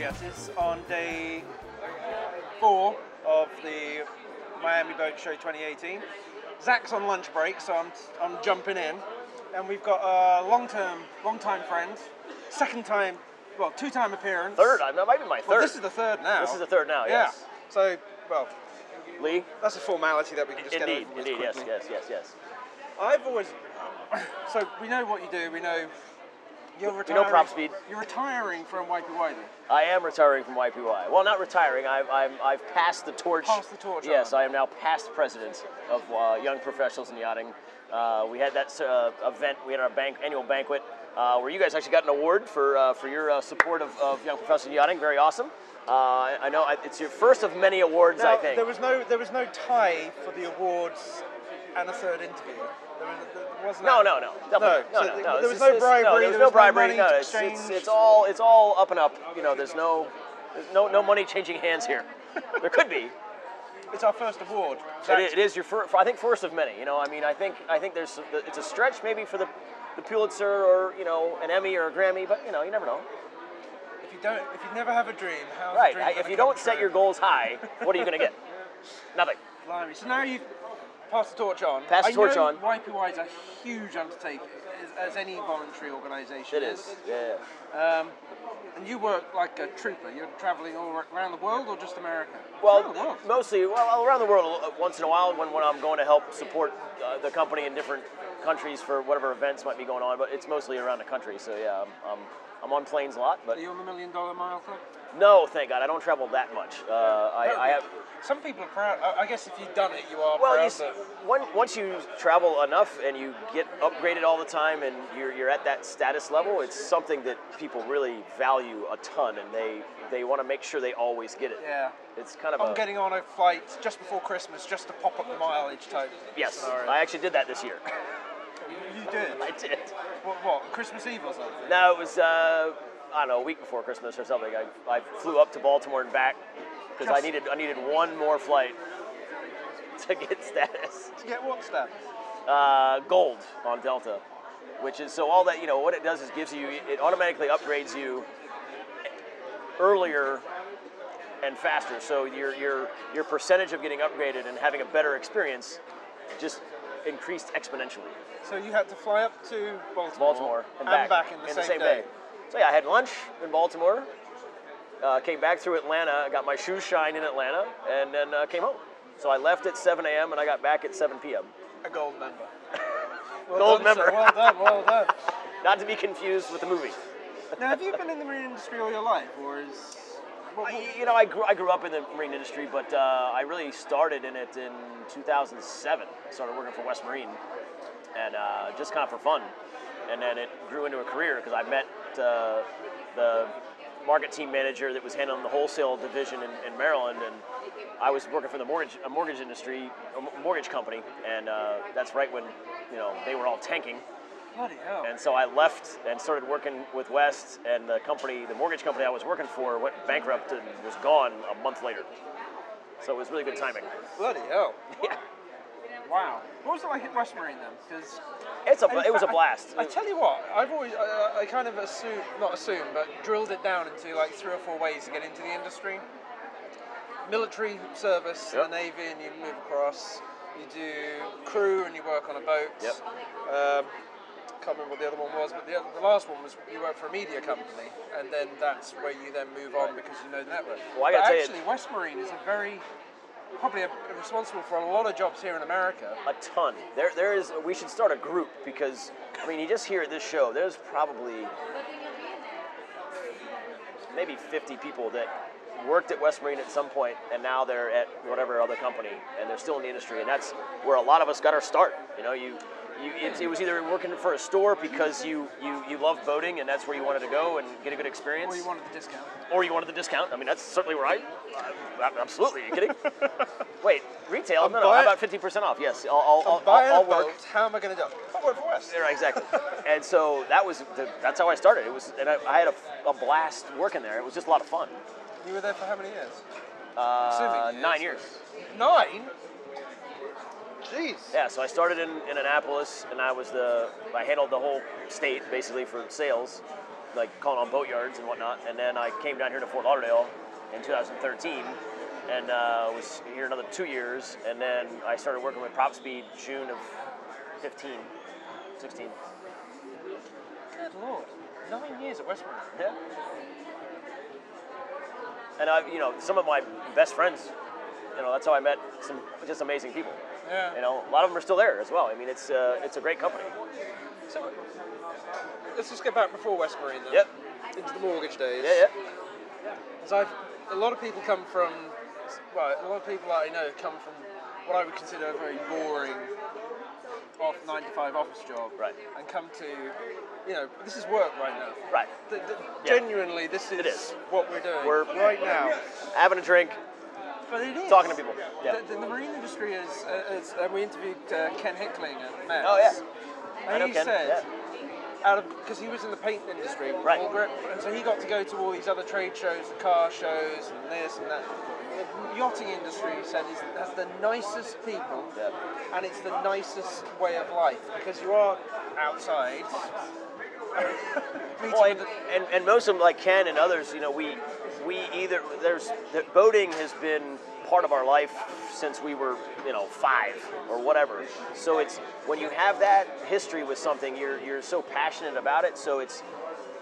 yes. It's on day four of the Miami Boat Show 2018. Zach's on lunch break, so I'm, I'm jumping in. And we've got a long-term, long-time friend, second time, well, two-time appearance. Third, I- that might be my third. Well, this is the third now. This is the third now, Yeah. So, well, Lee? that's a formality that we can just Indeed, get over with indeed, yes, yes, yes, yes. I've always. So we know what you do. We know you're retiring. know Propspeed. You're retiring from YPY then. I am retiring from YPY. Well, not retiring. I've, I'm, I've passed the torch. Passed the torch Yes, on. I am now past president of uh, Young Professionals in Yachting. Uh, we had that uh, event. We had our bank, annual banquet uh, where you guys actually got an award for uh, for your uh, support of, of Young Professionals in Yachting. Very awesome. Uh, I I know it's your first of many awards, Now, I think. there was no there was no tie for the awards and a third interview. There, was, there wasn't. No, no, no. No, no, no, no. there was no bribery, No, there was no bribery. No, it's, it's, it's all it's all up and up. You know, there's no there's no no money changing hands here. there could be. It's our first award. It it is your first. I think first of many. You know, I mean, I think I think there's it's a stretch maybe for the the Pulitzer or you know an Emmy or a Grammy, but you know you never know. If you don't, if you never have a dream, how's Right. if you don't set your goals high, what are you going to get? Nothing. Blimey. So now you've passed the torch on. Pass the I torch know on. YPY is a huge undertaking, as, as any voluntary organisation It is. Yeah. Um, and you work like a trooper. You're travelling all around the world, or just America? Well, world. mostly, well, around the world uh, once in a while when, when I'm going to help support uh, the company in different countries for whatever events might be going on, but it's mostly around the country. So yeah, I'm, I'm, I'm on planes a lot, but Are you on the million dollar mile club? no, thank God, I don't travel that much. Uh, I, I have. Some people are proud. I guess if you've done it, you are Well, proud. you, s- that- once you travel enough and you get upgraded all the time and you're, you're at that status level, it's something that people really value a ton and they, they want to make sure they always get it. yeah. It's kind of I'm a. getting on a flight just before Christmas just to pop up the mileage type. yes, scenario. I actually did that this year. Did. I did. What, what? Christmas Eve or something? No, it was uh, I don't know a week before Christmas or something. I, I flew up to Baltimore and back because I needed I needed one more flight to get status. To get what status? Uh, gold on Delta, which is so all that you know what it does is gives you it automatically upgrades you earlier and faster. So your your your percentage of getting upgraded and having a better experience just increased exponentially. So you had to fly up to Baltimore, Baltimore and, back, in the, same, day. So yeah, I had lunch in Baltimore, uh, came back through Atlanta, got my shoes shined in Atlanta, and then uh, came home. So I left at 7 a.m. and I got back at 7 p.m. A gold member. Well Gold done, sir. member. Well done. Well done. Not to be confused with the movie. now, have you been in the marine industry all your life, or is? You know, I grew, I grew up in the marine industry, but uh, I really started in it in 2007. I started working for West Marine, and uh, just kind of for fun. And then it grew into a career because I met uh, the market team manager that was handling the wholesale division in, in Maryland, and I was working for the mortgage a mortgage industry, a mortgage company, and uh, that's right when you know they were all tanking. Bloody hell. And so I left and started working with West, and the company, the mortgage company I was working for, went bankrupt and was gone a month later. So it was really good timing. bloody hell. Yeah, Wow. What was it like at West Marine then? Because it's a, it was a blast. I, I tell you what, I've always, I, I kind of assumed, not assumed, but drilled it down into like three or four ways to get into the industry. Military service Yep. in the Navy, and you move across. You do crew, and you work on a boat. Yep. Um, can't remember what the other one was, but the, other, the last one was you work for a media company, and then that's where you then move on because you know the network. Well, I but gotta tell you- actually, West Marine is a very probably a, responsible for a lot of jobs here in America. a ton. There, there is. We should start a group because I mean, you just hear at this show. There's probably maybe 50 people that worked at West Marine at some point, and now they're at whatever other company, and they're still in the industry, and that's where a lot of us got our start. You know, you. You, it, it was either working for a store because you, you, you love boating and that's where you wanted to go and get a good experience, Or you wanted the discount. or you wanted the discount. I mean, that's certainly where I. Uh, absolutely, are you kidding? Wait, retail? I'm no, no. How buying- about 50% off? Yes, I'll, I'll, I'll, I'm buying I'll a work. boat. How am I going to do it? I work for West. Yeah, right, exactly. and so that was the, that's how I started. It was, and I, I had a, a blast working there. It was just a lot of fun. You were there for how many years? Uh, Assuming nine years. Nine. Yeah, so I started in, in Annapolis, and I was the I handled the whole state basically for sales, like calling on boatyards and whatnot. And then I came down here to Fort Lauderdale in 2013 and uh, was here another two years. And then I started working with Propspeed June of 15, 16. Good lord. Nine years at West Marine. Yeah. And I, you know, some of my best friends, you know, that's how I met some just amazing people. Yeah. You know, a lot of them are still there as well. I mean, it's uh, it's a great company. So, let's just get back before West Marine then. Yep. Into the mortgage days. Yeah, yeah. Because I've, a lot of people come from, well, a lot of people that I know come from what I would consider a very boring off 9 to 5 office job. Right. And come to, you know, this is work right now. Right. Th- th- Yeah. Genuinely, this is, It is. what we're doing We're- right now. Having a drink. But it is. Talking to people. Yeah. The, the, the marine industry is, uh, is and we interviewed uh, Ken Hickling at METS. Oh, yeah. I And know he Ken, said, out of because he was in the paint industry, with Right. Grip, and so he got to go to all these other trade shows, the car shows, and this and that. The yachting industry, he said, is, has the nicest people, Yeah. and it's the nicest way of life because you are outside. Well, and, and, and most of them, like Ken and others, you know, we we either there's the, boating has been part of our life since we were you know five or whatever. So it's when you have that history with something, you're you're so passionate about it. So it's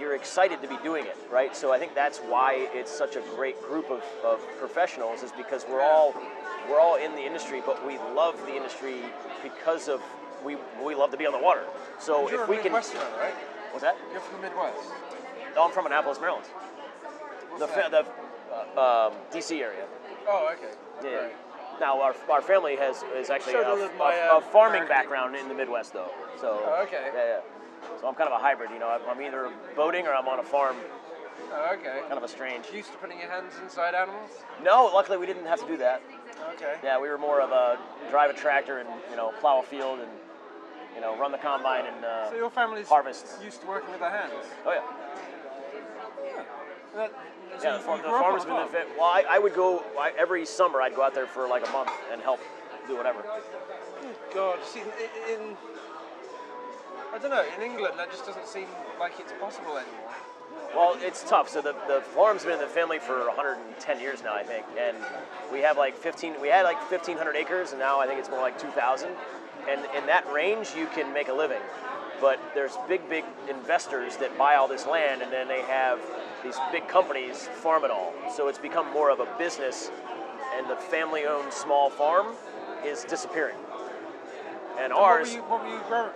you're excited to be doing it, right? So I think that's why it's such a great group of, of professionals is because we're all we're all in the industry, but we love the industry because of we we love to be on the water. So if we can, right? What's that? You're from the Midwest. No, I'm from Annapolis, Maryland. The, fa- the uh, um, DC area. Oh, okay. Yeah. Right. Now our, our family has is actually a, a- my, a uh, farming American- background in the Midwest, though. So. Oh, okay. Yeah, yeah. So I'm kind of a hybrid. You know, I'm- I'm either boating or I'm on a farm. Oh, okay. Kind of a strange. Used to putting your hands inside animals? No, luckily we didn't have to do that. Okay. Yeah, we were more of a drive a tractor and you know plow a field and you know run the combine and uh, So your family's harvest. used to working with their hands? Oh yeah. That, so Yeah, the, farm, the grew up on farmer's been the. Well, I, I would go I, every summer. I'd go out there for like a month and help do whatever. God, see, in, in I don't know, in England that just doesn't seem like it's possible anymore. Well, it's tough. So the, the farm's been in the family for 110 years now, I think, and we have like 15. We had like 1,500 acres, and now I think it's more like 2,000. And in that range, you can make a living. But there's big, big investors that buy all this land, and then they have these big companies farm it all. So it's become more of a business, and the family-owned small farm is disappearing. And And what ours, were you, what were you growing?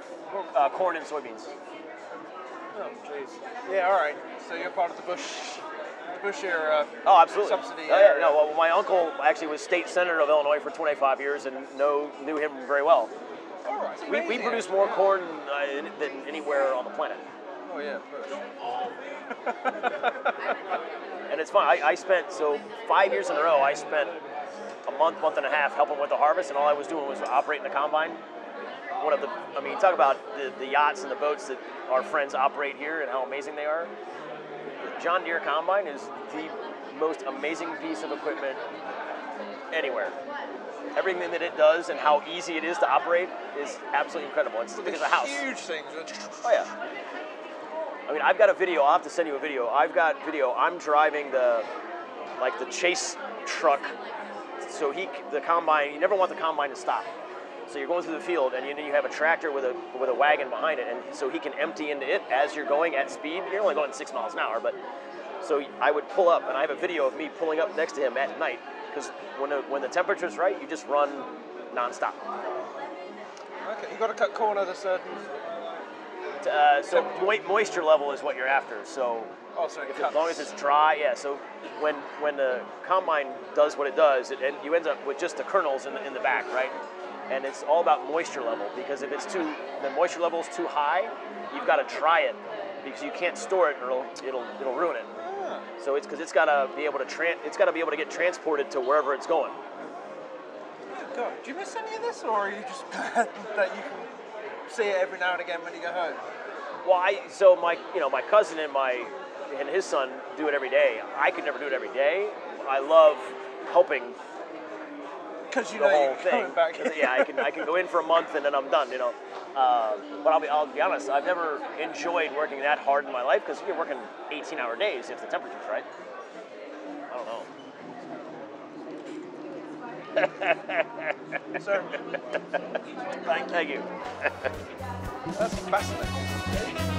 Uh, corn and soybeans. oh, jeez. Yeah, all right. So you're part of the Bush, the Bush era. Oh, absolutely. Subsidy Oh, yeah. No, well, my uncle actually was state senator of Illinois for 25 years and know, knew him very well. All right. We, we produce more corn uh, than anywhere on the planet. Oh yeah, And it's fun. I, I spent, so five years in a row, I spent a month, month and a half helping with the harvest, and all I was doing was operating the combine. One of the, I mean, talk about the, the yachts and the boats that our friends operate here and how amazing they are. The John Deere combine is the most amazing piece of equipment anywhere. Everything that it does and how easy it is to operate is absolutely incredible. It's as big as a house. Huge things. Oh yeah. I mean, I've got a video. I'll have to send you a video. I've got video. I'm driving the, like the chase truck. So he, the combine. You never want the combine to stop. So you're going through the field, and then you have a tractor with a with a wagon behind it, and so he can empty into it as you're going at speed. You're only going six miles an hour, but so I would pull up, and I have a video of me pulling up next to him at night because when the when the temperature's right, you just run nonstop. Okay, you got to cut corn at a certain. Uh, so moi- moisture level is what you're after. So Oh, sorry. If, as long as it's dry, yeah. So when when the combine does what it does, it, and you end up with just the kernels in the, in the back, right? And it's all about moisture level because if it's too the moisture level is too high, you've got to dry it because you can't store it or it'll it'll, it'll ruin it. So it's because it's got to be able to tran- it's got to be able to get transported to wherever it's going. God, do you miss any of this, or are you just glad that you can see it every now and again when you go home? Well, I so my you know my cousin and my and his son do it every day. I could never do it every day. I love helping 'Cause you the know you're whole thing. coming back. yeah, I can I can go in for a month and then I'm done. You know, uh, but I'll be I'll be honest. I've never enjoyed working that hard in my life because you're working 18-hour days if the temperature's right. I don't know. Sir, thank you. Thank you. That's fascinating.